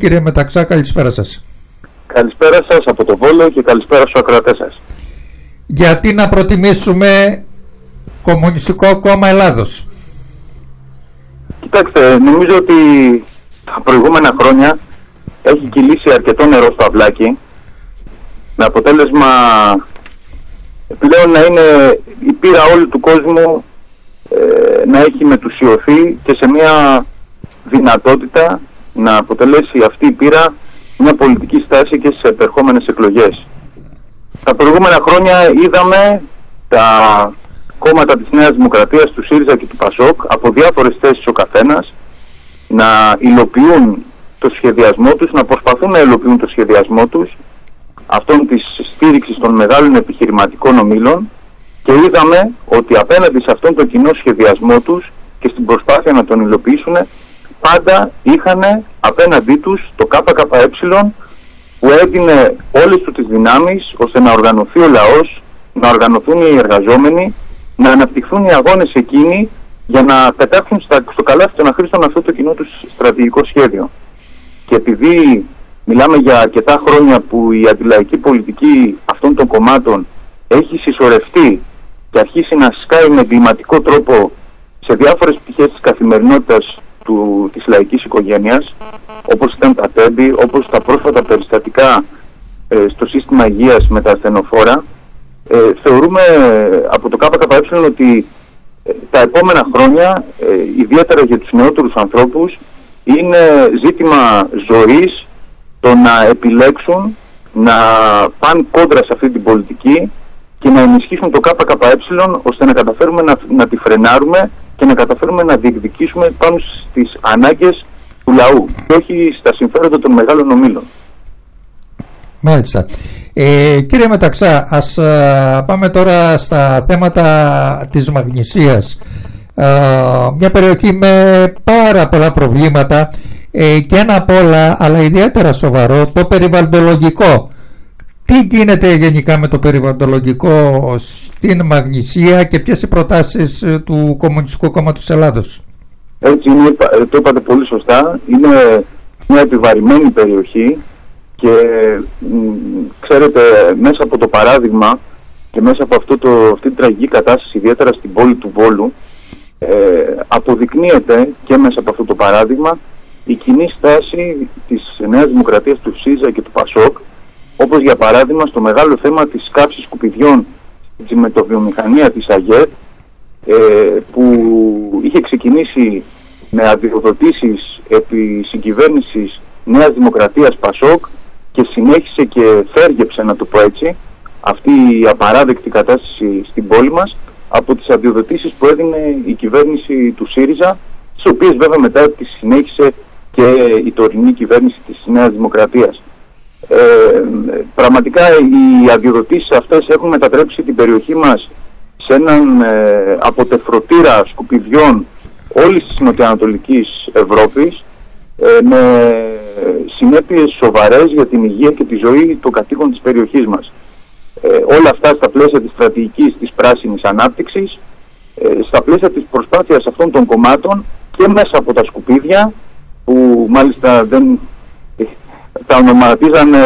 Κύριε Μεταξά, καλησπέρα σας. Καλησπέρα σας από το Βόλο και καλησπέρα στους ακροατές σας. Γιατί να προτιμήσουμε Κομμουνιστικό Κόμμα Ελλάδος; Κοιτάξτε, νομίζω ότι τα προηγούμενα χρόνια έχει κυλήσει αρκετό νερό στο αυλάκι με αποτέλεσμα πλέον να είναι η πείρα όλου του κόσμου ε, να έχει μετουσιωθεί και σε μια δυνατότητα να αποτελέσει αυτή η πείρα μια πολιτική στάση και στις επερχόμενες εκλογές. Τα προηγούμενα χρόνια είδαμε τα κόμματα της Νέας Δημοκρατίας, του ΣΥΡΙΖΑ και του ΠΑΣΟΚ από διάφορες θέσεις ο καθένας να υλοποιούν το σχεδιασμό τους, να προσπαθούν να υλοποιούν το σχεδιασμό τους αυτών της στήριξης των μεγάλων επιχειρηματικών ομήλων και είδαμε ότι απέναντι σε αυτόν τον κοινό σχεδιασμό τους και στην προσπάθεια να τον υλοποιήσουν πάντα είχαν απέναντί τους το ΚΚΕ που έδινε όλες του τις δυνάμεις ώστε να οργανωθεί ο λαός, να οργανωθούν οι εργαζόμενοι, να αναπτυχθούν οι αγώνες εκείνοι για να πετάξουν στο καλάθι των αχρήστων αυτό το κοινό τους στρατηγικό σχέδιο. Και επειδή μιλάμε για αρκετά χρόνια που η αντιλαϊκή πολιτική αυτών των κομμάτων έχει συσσωρευτεί και αρχίσει να σκάει με εγκληματικό τρόπο σε διάφορες πτυχές της καθημερινότητας του, της λαϊκής οικογένειας, όπως ήταν τα τέμπη, όπως τα πρόσφατα περιστατικά ε, στο σύστημα υγείας με τα ασθενοφόρα, ε, θεωρούμε από το ΚΚΕ ότι ε, τα επόμενα χρόνια, ιδιαίτερα για τους νεότερους ανθρώπους, είναι ζήτημα ζωής το να επιλέξουν να πάνε κόντρα σε αυτή την πολιτική και να ενισχύσουν το ΚΚΕ ώστε να καταφέρουμε να, να τη φρενάρουμε και να καταφέρουμε να διεκδικήσουμε πάνω στις ανάγκες του λαού και όχι στα συμφέροντα των μεγάλων ομίλων. Μάλιστα. Ε, κύριε Μεταξά, ας πάμε τώρα στα θέματα της Μαγνησίας. μια περιοχή με πάρα πολλά προβλήματα ε, και ένα απ' όλα, αλλά ιδιαίτερα σοβαρό, το περιβαλλοντολογικό. Τι γίνεται γενικά με το περιβαλλοντολογικό στην Μαγνησία και ποιες οι προτάσεις ε, του Κομμουνιστικού Κόμματος Ελλάδος; Έτσι είναι, ε, το είπατε πολύ σωστά. Είναι μια επιβαρημένη περιοχή και ξέρετε μέσα από το παράδειγμα και μέσα από αυτό το, αυτή την τραγική κατάσταση ιδιαίτερα στην πόλη του Βόλου ε, αποδεικνύεται και μέσα από αυτό το παράδειγμα η κοινή στάση της Νέας Δημοκρατίας του ΣΥΖΑ και του ΠΑΣΟΚ όπως για παράδειγμα στο μεγάλο θέμα της κάψης σκουπιδιών στη τσιμετοβιομηχανία της ΑΓΕΤ ε, που είχε ξεκινήσει με αντιδοτήσεις επί συγκυβέρνησης Νέας Δημοκρατίας ΠΑΣΟΚ και συνέχισε και φέργεψε να το πω έτσι αυτή η απαράδεκτη κατάσταση στην πόλη μας από τις αντιδοτήσεις που έδινε η κυβέρνηση του ΣΥΡΙΖΑ στις οποίες βέβαια μετά τη συνέχισε και η τωρινή κυβέρνηση της Νέας Δημοκρατίας. Ε, πραγματικά οι αδειοδοτήσεις αυτές έχουν μετατρέψει την περιοχή μας σε έναν ε, αποτεφρωτήρα σκουπιδιών όλης της νοτιοανατολικής Ευρώπης ε, με συνέπειες σοβαρές για την υγεία και τη ζωή των κατοίκων της περιοχής μας. Ε, όλα αυτά στα πλαίσια της στρατηγικής της πράσινης ανάπτυξης, ε, στα πλαίσια της προσπάθειας αυτών των κομμάτων και μέσα από τα σκουπίδια που μάλιστα δεν τα ονοματίζανε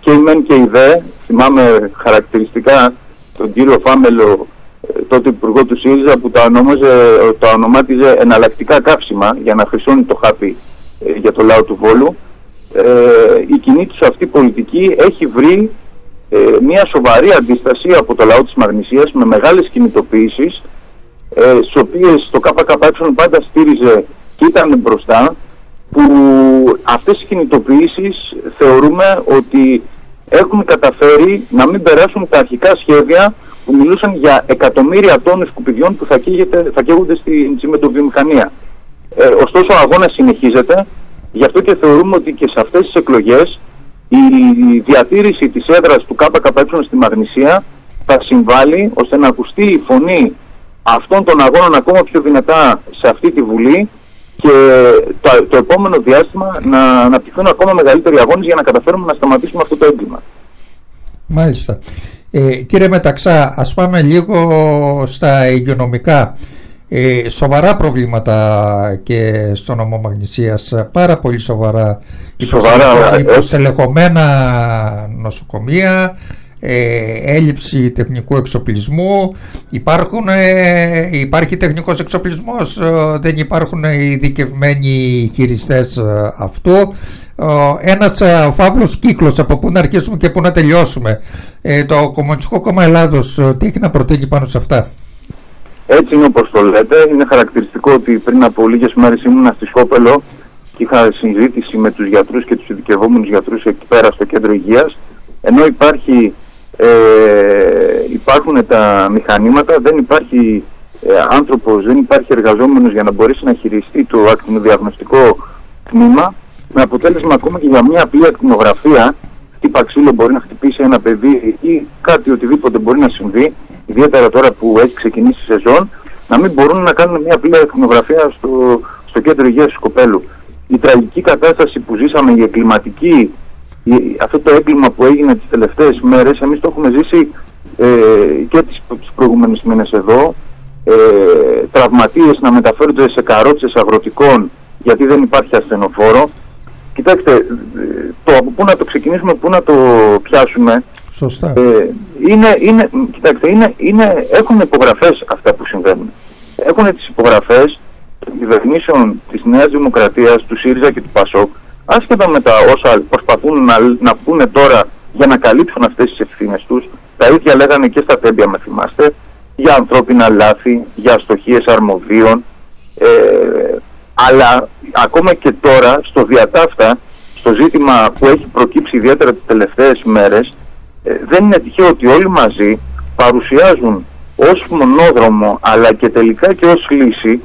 και η ΜΕΝ και η ΔΕ. Θυμάμαι χαρακτηριστικά τον κύριο Φάμελο, ε, τότε υπουργό του ΣΥΡΙΖΑ, που τα, ονόμαζε, τα ονομάτιζε εναλλακτικά κάψιμα για να χρυσώνει το χάπι ε, για το λαό του Βόλου. Ε, η κοινή τους αυτή πολιτική έχει βρει ε, μια σοβαρή αντίσταση από το λαό της Μαγνησίας με μεγάλες κινητοποιήσεις ε, στις οποίες το ΚΚΕ πάντα στήριζε και ήταν μπροστά που αυτές οι κινητοποιήσεις θεωρούμε ότι έχουν καταφέρει να μην περάσουν τα αρχικά σχέδια που μιλούσαν για εκατομμύρια τόνους σκουπιδιών που θα, καίγεται, θα καίγονται στην τσιμετοβιομηχανία. Ε, ωστόσο ο αγώνας συνεχίζεται, γι' αυτό και θεωρούμε ότι και σε αυτές τις εκλογές η διατήρηση της έδρας του ΚΚΕ στη Μαγνησία θα συμβάλλει ώστε να ακουστεί η φωνή αυτών των αγώνων ακόμα πιο δυνατά σε αυτή τη Βουλή και το, το επόμενο διάστημα να αναπτυχθούν ακόμα μεγαλύτεροι αγώνες για να καταφέρουμε να σταματήσουμε αυτό το έγκλημα. Μάλιστα. Ε, κύριε Μεταξά, ας πάμε λίγο στα υγειονομικά. ε, σοβαρά προβλήματα και στο νομό Μαγνησίας, πάρα πολύ σοβαρά. Σοβαρά. Υποστελεχωμένα νοσοκομεία, ε, έλλειψη τεχνικού εξοπλισμού, υπάρχουν, ε, υπάρχει τεχνικός εξοπλισμός, ε, δεν υπάρχουν ειδικευμένοι χειριστές αυτού. Ένας φαύλος κύκλος από πού να αρχίσουμε και πού να τελειώσουμε. Το Κομμουνιστικό Κόμμα Ελλάδος τι έχει να προτείνει πάνω σε αυτά; Έτσι είναι όπως το λέτε. Είναι χαρακτηριστικό ότι πριν από λίγες μέρες ήμουν στη Σκόπελο και είχα συζήτηση με τους γιατρούς και τους ειδικευόμενους γιατρούς εκεί πέρα στο κέντρο υγείας ενώ υπάρχει ε, υπάρχουν τα μηχανήματα, δεν υπάρχει ε, άνθρωπος, δεν υπάρχει εργαζόμενος για να μπορέσει να χειριστεί το ακτινοδιαγνωστικό τμήμα με αποτέλεσμα ακόμα και για μια απλή ακτινογραφία χτύπα ξύλο μπορεί να χτυπήσει ένα παιδί ή κάτι οτιδήποτε μπορεί να συμβεί ιδιαίτερα τώρα που έχει ξεκινήσει η σεζόν να μην μπορούν να κάνουν μια απλή ακτινογραφία στο, στο κέντρο υγείας του Σκοπέλου. Η τραγική κατάσταση που ζήσαμε, η εγκληματική αυτό το έγκλημα που έγινε τις τελευταίες μέρες εμείς το έχουμε ζήσει ε, και τις, τις προηγούμενες μήνες εδώ. Ε, τραυματίες να μεταφέρονται σε καρότσες αγροτικών γιατί δεν υπάρχει ασθενοφόρο. Κοιτάξτε το από πού να το ξεκινήσουμε πού να το πιάσουμε Σωστά. Ε, είναι, είναι, κοιτάξτε, είναι, είναι, έχουν υπογραφές αυτά που συμβαίνουν. Έχουν τις υπογραφές των κυβερνήσεων της Νέας Δημοκρατίας, του ΣΥΡΙΖΑ και του ΠΑΣΟΚ άσχετα με τα όσα προσπαθούν να, να πούνε τώρα για να καλύψουν αυτές τις ευθύνες τους, τα ίδια λέγανε και στα τέμπια με θυμάστε, για ανθρώπινα λάθη, για αστοχίες αρμοδίων, ε, αλλά ακόμα και τώρα στο διατάφτα, στο ζήτημα που έχει προκύψει ιδιαίτερα τις τελευταίες μέρες, ε, δεν είναι τυχαίο ότι όλοι μαζί παρουσιάζουν ως μονόδρομο αλλά και τελικά και ως λύση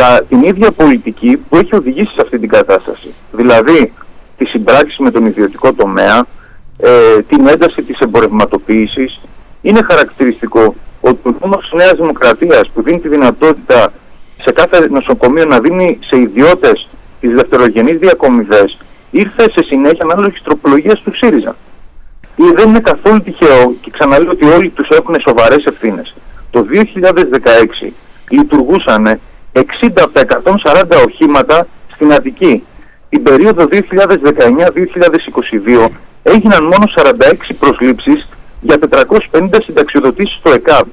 τα, την ίδια πολιτική που έχει οδηγήσει σε αυτή την κατάσταση. Δηλαδή τη συμπράξη με τον ιδιωτικό τομέα, ε, την ένταση της εμπορευματοποίησης. Είναι χαρακτηριστικό ότι ο νόμος της Νέας Δημοκρατίας που δίνει τη δυνατότητα σε κάθε νοσοκομείο να δίνει σε ιδιώτες τις δευτερογενείς διακομιδές ήρθε σε συνέχεια με άλλες τροπολογίες του ΣΥΡΙΖΑ. Ή δεν είναι καθόλου τυχαίο και ξαναλέω ότι όλοι τους έχουν σοβαρές ευθύνες. Το 2016 λειτουργούσαν 60 από τα 140 οχήματα στην Αττική. Την περίοδο 2019-2022 έγιναν μόνο 46 προσλήψεις για 450 συνταξιοδοτήσεις στο ΕΚΑΒ.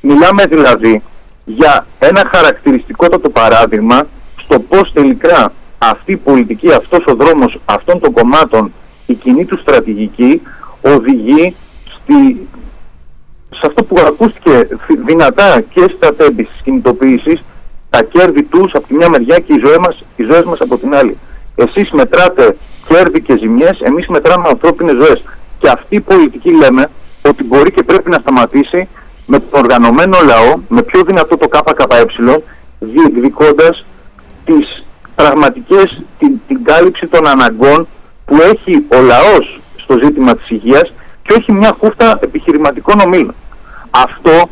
Μιλάμε δηλαδή για ένα χαρακτηριστικότατο παράδειγμα στο πώς τελικά αυτή η πολιτική, αυτός ο δρόμος αυτών των κομμάτων, η κοινή του στρατηγική οδηγεί στη, σε αυτό που ακούστηκε δυνατά και στα τέμπη της κινητοποίησης τα κέρδη τους από τη μια μεριά και οι ζωές μας, οι ζωές μας από την άλλη. Εσείς μετράτε κέρδη και ζημιές, εμείς μετράμε ανθρώπινες ζωές. Και αυτή η πολιτική λέμε ότι μπορεί και πρέπει να σταματήσει με τον οργανωμένο λαό, με πιο δυνατό το ΚΚΕ, διεκδικώντας τις πραγματικές, την, την κάλυψη των αναγκών που έχει ο λαός στο ζήτημα της υγείας και όχι μια χούφτα επιχειρηματικών ομίλων. Αυτό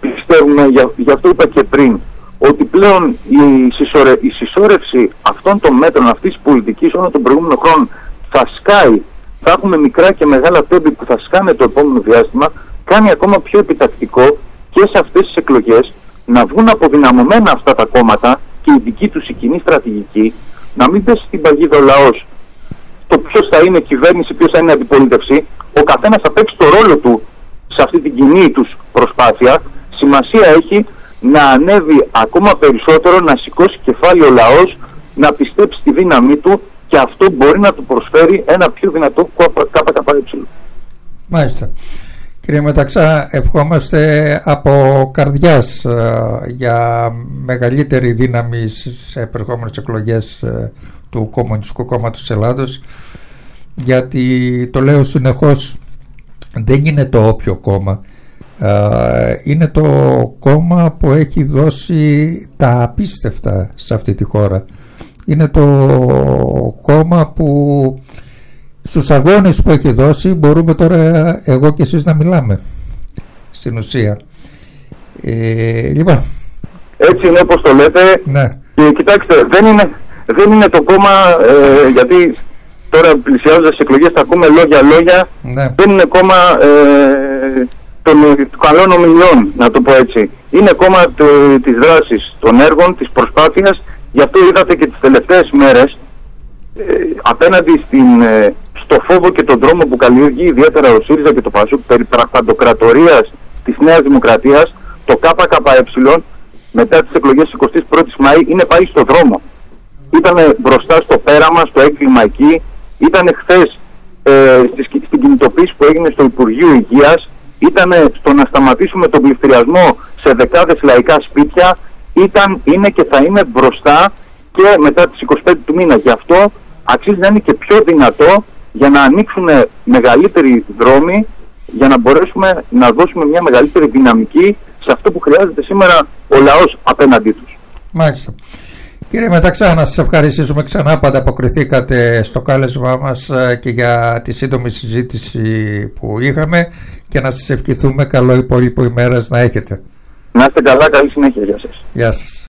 πιστεύουμε, γι' αυτό είπα και πριν, ότι πλέον η, συσσωρε, η συσσόρευση αυτών των μέτρων, αυτής της πολιτικής όλων των προηγούμενων χρόνων θα σκάει, θα έχουμε μικρά και μεγάλα τέμπη που θα σκάνε το επόμενο διάστημα, κάνει ακόμα πιο επιτακτικό και σε αυτές τις εκλογές να βγουν αποδυναμωμένα αυτά τα κόμματα και η δική τους η κοινή στρατηγική, να μην πέσει στην παγίδα ο λαός το ποιος θα είναι κυβέρνηση, ποιος θα είναι αντιπολίτευση, ο καθένας θα παίξει το ρόλο του σε αυτή την κοινή τους προσπάθεια. Σημασία έχει να ανέβει ακόμα περισσότερο, να σηκώσει κεφάλι ο λαός, να πιστέψει στη δύναμή του και αυτό μπορεί να του προσφέρει ένα πιο δυνατό ΚΚΕ. Μάλιστα. Κύριε Μεταξά, ευχόμαστε από καρδιάς ε, για μεγαλύτερη δύναμη σε επερχόμενες εκλογές ε, του Κομμουνιστικού Κόμματος της Ελλάδος γιατί το λέω συνεχώς δεν είναι το όποιο κόμμα είναι το κόμμα που έχει δώσει τα απίστευτα σε αυτή τη χώρα. Είναι το κόμμα που στους αγώνες που έχει δώσει μπορούμε τώρα εγώ και εσείς να μιλάμε στην ουσία. Ε, λοιπόν. Έτσι είναι όπως το λέτε. Ναι. Και κοιτάξτε, δεν είναι, δεν είναι το κόμμα, ε, γιατί τώρα πλησιάζοντας τις εκλογές θα ακούμε λόγια-λόγια, ναι. δεν είναι κόμμα ε, των, καλών ομιλιών, να το πω έτσι. είναι κόμμα της δράσης των έργων, της προσπάθειας. Γι' αυτό είδατε και τις τελευταίες μέρες ε, απέναντι στην, ε, στο φόβο και τον δρόμο που καλλιεργεί ιδιαίτερα ο ΣΥΡΙΖΑ και το ΠΑΣΟΚ περί πραγματοκρατορίας της Νέας Δημοκρατίας, το ΚΚΕ μετά τις εκλογές 21ης Μαΐ είναι πάει στο δρόμο. Ήταν μπροστά στο πέραμα, στο έγκλημα εκεί, ήταν χθες ε, στην κινητοποίηση που έγινε στο Υπουργείο Υγείας, ήταν στο να σταματήσουμε τον πληστηριασμό σε δεκάδες λαϊκά σπίτια, ήταν, είναι και θα είναι μπροστά και μετά τις 25 του μήνα. Γι' αυτό αξίζει να είναι και πιο δυνατό για να ανοίξουν μεγαλύτεροι δρόμοι για να μπορέσουμε να δώσουμε μια μεγαλύτερη δυναμική σε αυτό που χρειάζεται σήμερα ο λαός απέναντί τους. Μάλιστα. Κύριε Μεταξά, να σας ευχαριστήσουμε ξανά που ανταποκριθήκατε στο κάλεσμά μας ε, και για τη σύντομη συζήτηση που είχαμε και να σας ευχηθούμε καλό υπόλοιπο ημέρας να έχετε. Να είστε καλά, καλή συνέχεια. Γεια σας. Γεια σας.